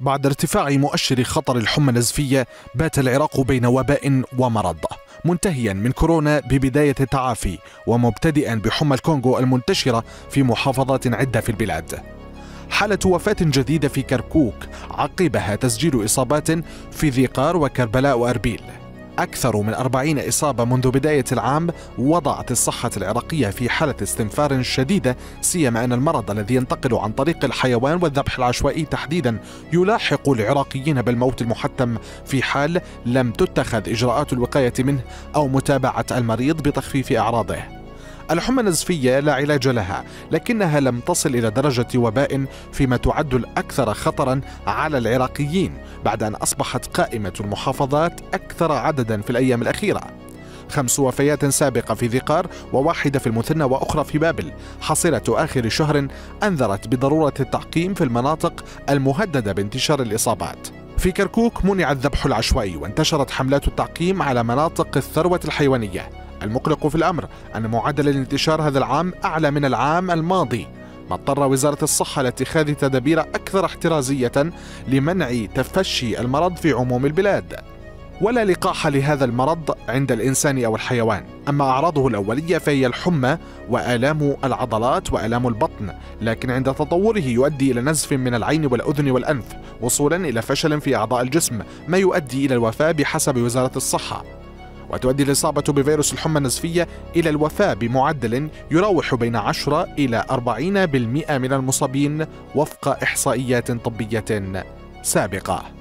بعد ارتفاع مؤشر خطر الحمى النزفية بات العراق بين وباء ومرض. منتهيا من كورونا ببداية التعافي ومبتدئا بحمى الكونغو المنتشرة في محافظات عدة في البلاد. حالة وفاة جديدة في كركوك عقبها تسجيل إصابات في ذي قار وكربلاء وأربيل. أكثر من أربعين إصابة منذ بداية العام وضعت الصحة العراقية في حالة استنفار شديدة سيما أن المرض الذي ينتقل عن طريق الحيوان والذبح العشوائي تحديدا يلاحق العراقيين بالموت المحتم في حال لم تتخذ إجراءات الوقاية منه أو متابعة المريض بتخفيف أعراضه. الحمى النزفية لا علاج لها لكنها لم تصل إلى درجة وباء فيما تعد الأكثر خطرا على العراقيين بعد أن أصبحت قائمة المحافظات أكثر عددا في الأيام الأخيرة. خمس وفيات سابقة في ذقار وواحدة في المثنى وأخرى في بابل. حصيلة آخر شهر أنذرت بضرورة التعقيم في المناطق المهددة بانتشار الإصابات. في كركوك منع الذبح العشوائي وانتشرت حملات التعقيم على مناطق الثروة الحيوانية. المقلق في الأمر أن معدل الانتشار هذا العام أعلى من العام الماضي. ما اضطر وزارة الصحة لاتخاذ تدابير أكثر احترازية لمنع تفشي المرض في عموم البلاد. ولا لقاح لهذا المرض عند الإنسان أو الحيوان. أما أعراضه الأولية فهي الحمى وآلام العضلات وآلام البطن. لكن عند تطوره يؤدي إلى نزف من العين والأذن والأنف وصولا إلى فشل في أعضاء الجسم ما يؤدي إلى الوفاة بحسب وزارة الصحة. وتؤدي الإصابة بفيروس الحمى النزفية إلى الوفاة بمعدل يراوح بين 10 إلى 40% من المصابين وفق إحصائيات طبية سابقة.